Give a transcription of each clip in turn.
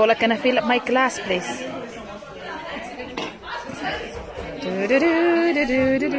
Cola, can I fill up my glass, please? Do-do-do-do-do-do-do.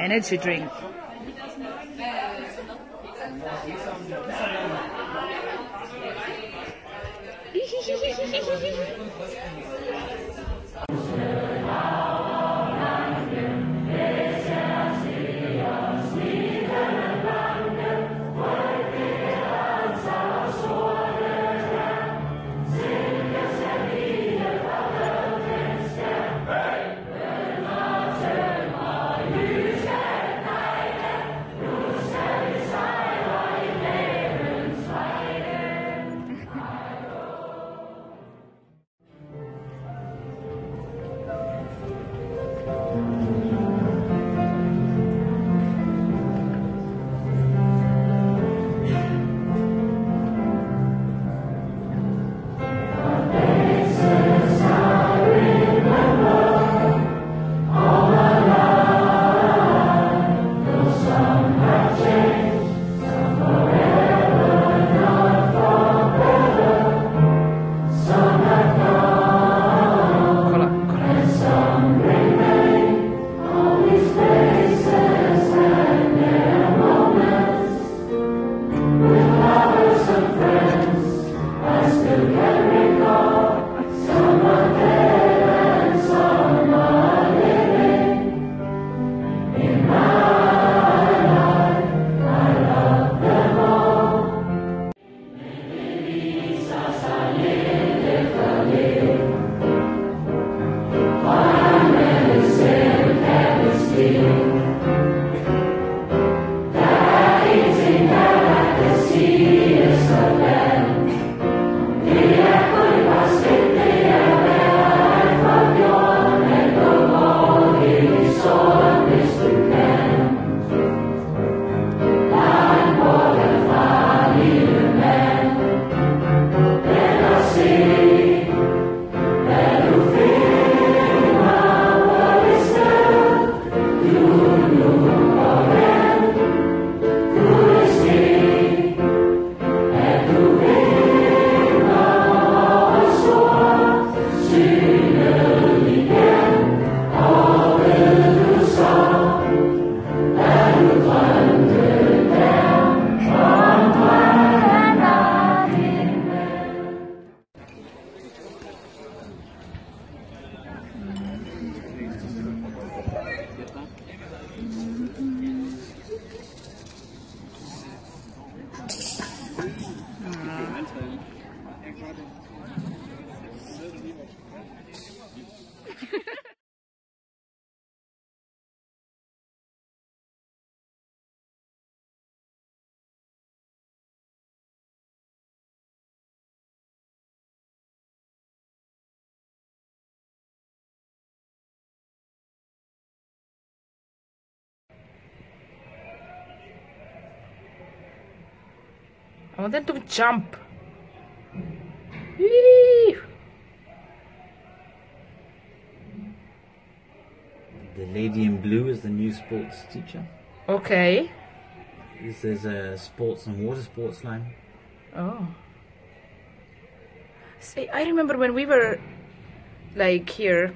Energy drink. I want them to jump. Whee! The lady in blue is the new sports teacher. Okay. This is a sports and water sports line. Oh. See, I remember when we were like here.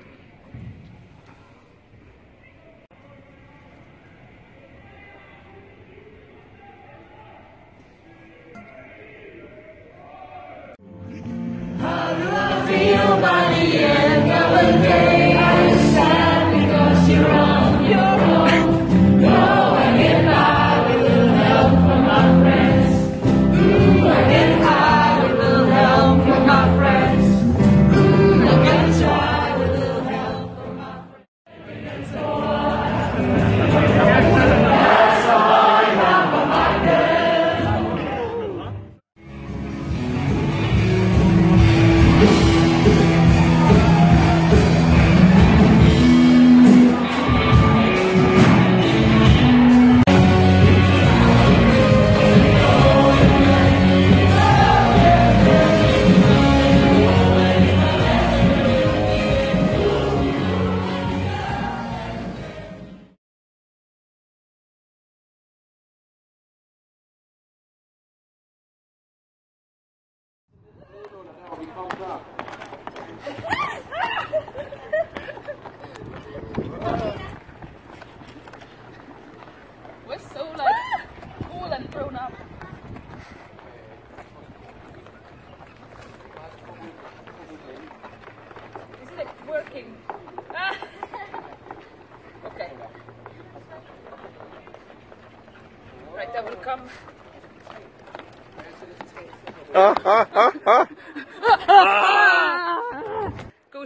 Go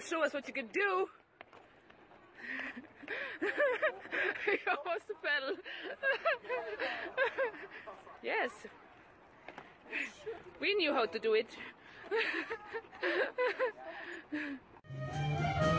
show us what you can do. you almost fell. yes. We knew how to do it.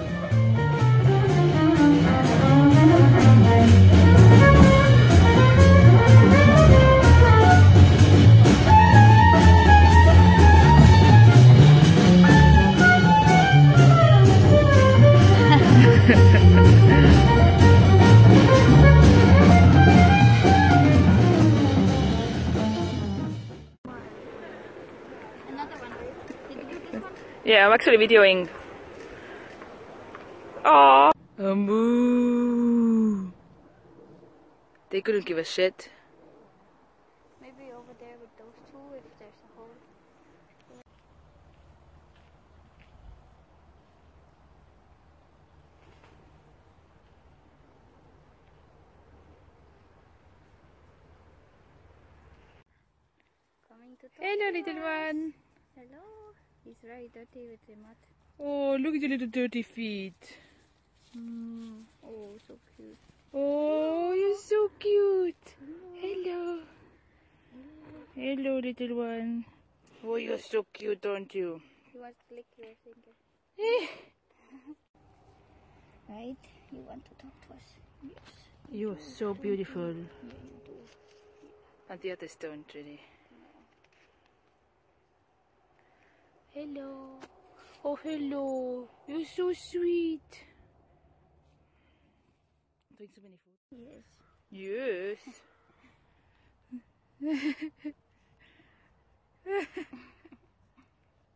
Yeah, I'm actually videoing. Aww. A moo. They couldn't give a shit. Maybe over there with those two if there's a hole. Coming to Hello, little one. Hello. He's very dirty with the mud. Oh, look at your little dirty feet. Mm. Oh, so cute. Oh, you're so cute. Hello. Hello, little one. Oh, you're so cute, aren't you? He wants to lick your finger. Eh. Right? You want to talk to us? Yes. You're so beautiful. Yeah, you do. And the others don't really. Hello. Oh, hello. You're so sweet. Doing so many food. Yes. Yes.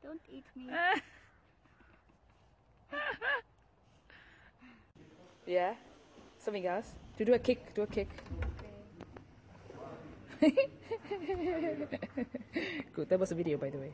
Don't eat me. yeah. Something else. To do a kick. Do a kick. Good. That was a video, by the way.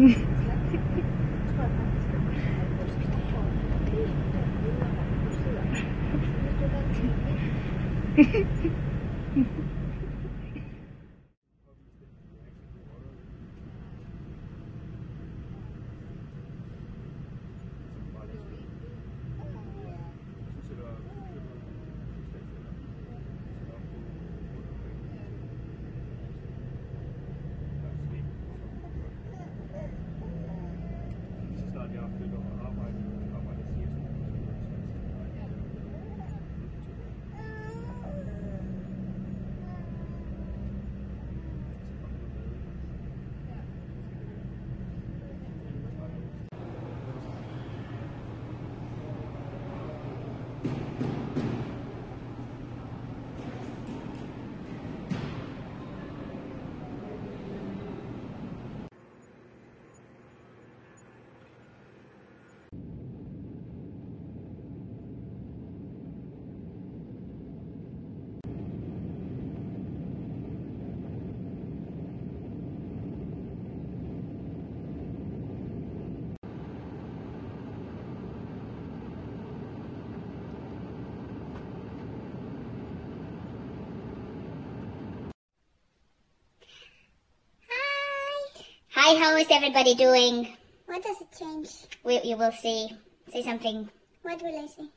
Thank you. Hi, how is everybody doing? What does it change? We, you will see. Say something. What will I say?